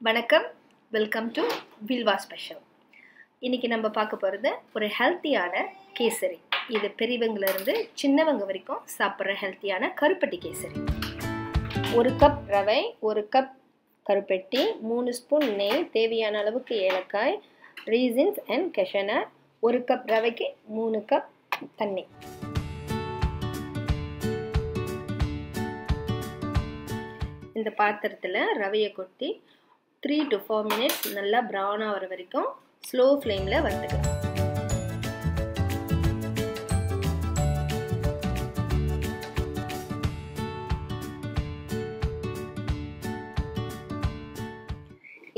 வணக்கம். Welcome to Vilva special இன்றைக்கி நம்ம பார்க்க போகிறது ஒரு ஹெல்த்தியான கேசரி. இது பெரியவங்கலேருந்து சின்னவங்க வரைக்கும் சாப்பிட்ற ஹெல்த்தியான கருப்பட்டி கேசரி. ஒரு கப் ரவை ஒரு கப் கருப்பட்டி மூணு ஸ்பூன் நெய் தேவையான அளவுக்கு ஏலக்காய் ரீசின்ஸ் அண்ட் கெஷனர் ஒரு கப் ரவைக்கு மூணு கப் தண்ணி. இந்த பாத்திரத்தில் ரவையை கொட்டி த்ரீ டு ஃபோர் மினிட்ஸ் நல்லா ப்ரௌன் ஆகிற வரைக்கும் ஸ்லோ ஃப்ளேமில் வறுத்துக்கலாம்.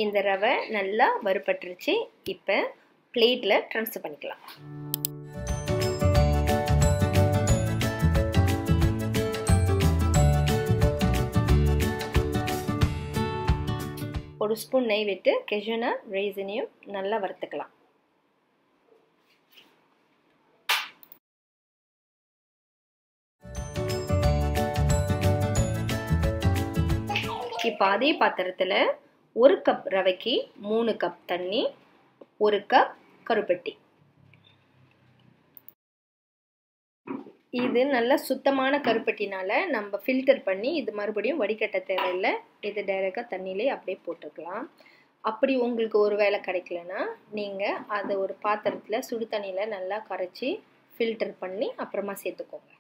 இந்த ரவை நல்லா வறுபட்டுருச்சு. இப்போ பிளேட்டில் ட்ரான்ஸ்ஃபர் பண்ணிக்கலாம். ஒரு ஸ்பூன் நெய் விட்டு கெஜுனா ரேசினையும் நல்லா வறுத்துக்கலாம். இப்போ அதே பாத்திரத்தில் ஒரு கப் ரவைக்கு மூணு கப் தண்ணி ஒரு கப் கருப்பட்டி. இது நல்லா சுத்தமான கருப்பட்டினால் நம்ம ஃபில்டர் பண்ணி இது மறுபடியும் வடிகட்ட தேவையில்லை. இது டைரெக்டாக தண்ணியிலே அப்படியே போட்டுக்கலாம். அப்படி உங்களுக்கு ஒரு வேலை கிடைக்கலன்னா நீங்கள் அதை ஒரு பாத்திரத்தில் சுடு தண்ணியில் நல்லா கரைச்சி ஃபில்டர் பண்ணி அப்புறமா சேர்த்துக்கோங்க.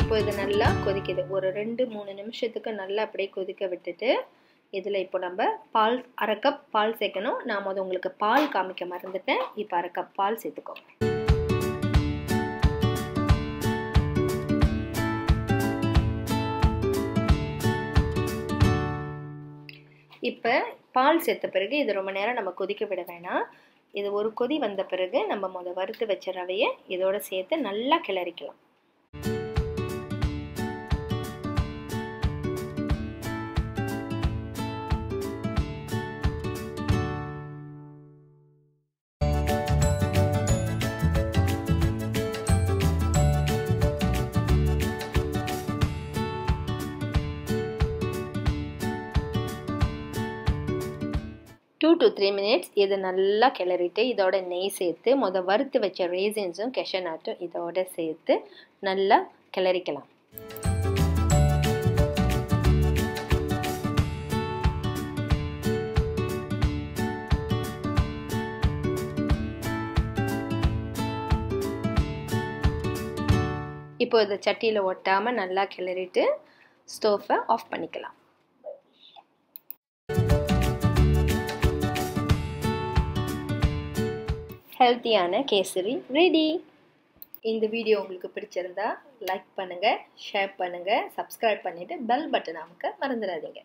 இப்போ இது நல்லா கொதிக்குது. ஒரு ரெண்டு மூணு நிமிஷத்துக்கு நல்லா அப்படியே கொதிக்க விட்டுட்டு இதில் இப்போ நம்ம பால் அரை கப் பால் சேர்க்கணும். நான் அது உங்களுக்கு பால் காமிக்க மறந்துட்டேன். இப்போ அரை கப் பால் சேர்த்துக்கோங்க இப்போ பால் சேர்த்த பிறகு இது ரொம்ப நேரம் நம்ம கொதிக்க விட வேணாம். இது ஒரு கொதி வந்த பிறகு நம்ம முத வறுத்து வச்ச ரவையை இதோட சேர்த்து நல்லா கிளறிக்கலாம். டூ டு த்ரீ மினிட்ஸ் இதை நல்லா கிளறிட்டு இதோட நெய் சேர்த்து முத வறுத்து வச்ச ரேசின்ஸும் கெஷனாட்டும் இதோட சேர்த்து நல்லா கிளறிக்கலாம். இப்போ இதை சட்டியில் ஒட்டாமல் நல்லா கிளறிட்டு ஸ்டோவை ஆஃப் பண்ணிக்கலாம். ஹெல்த்தியான கேசரி ரெடி இந்த வீடியோ உங்களுக்கு பிடிச்சிருந்தா லைக் பண்ணுங்கள் ஷேர் பண்ணுங்கள் சப்ஸ்கிரைப் பண்ணிவிட்டு பெல் பட்டன் நமக்கு மறந்துடாதீங்க.